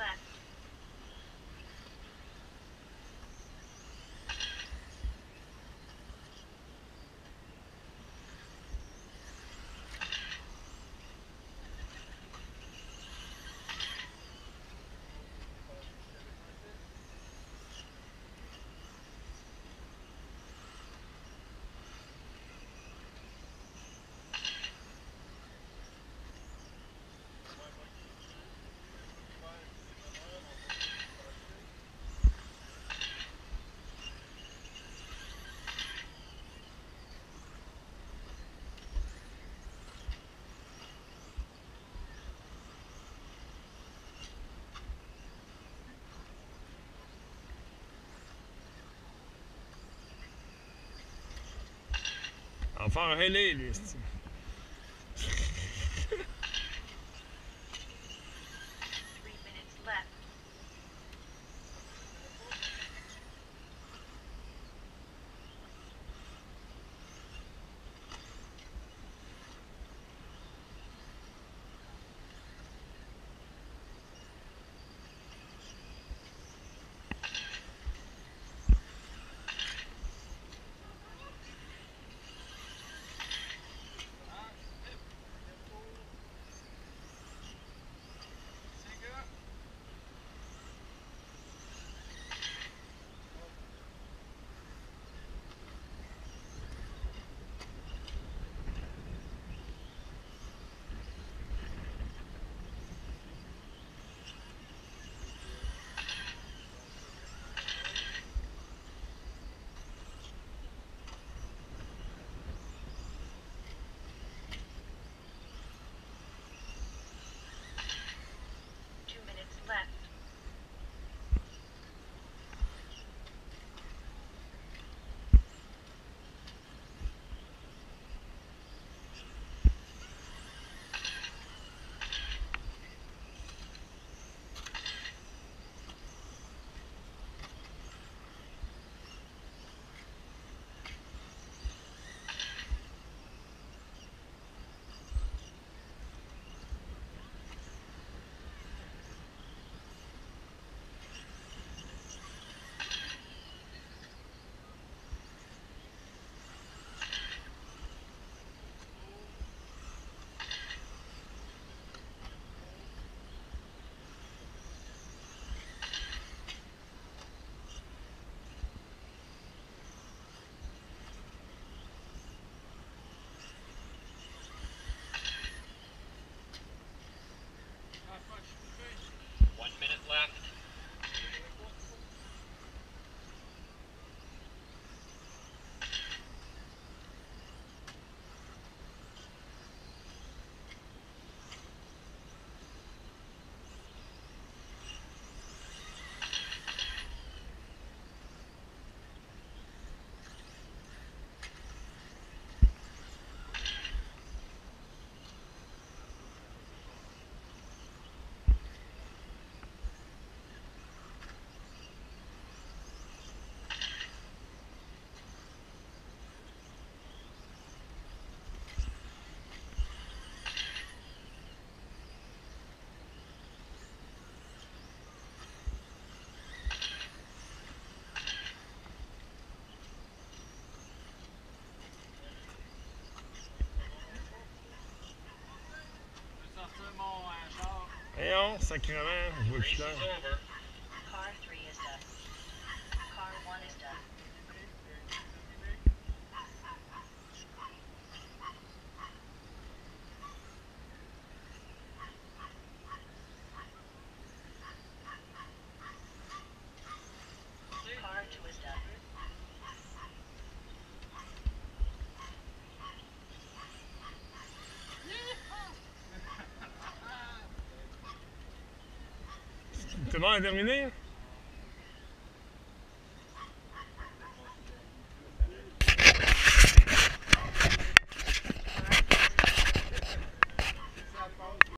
left. Va faire relais, lui. Voyons, sacrément, je plus Le monde a terminé?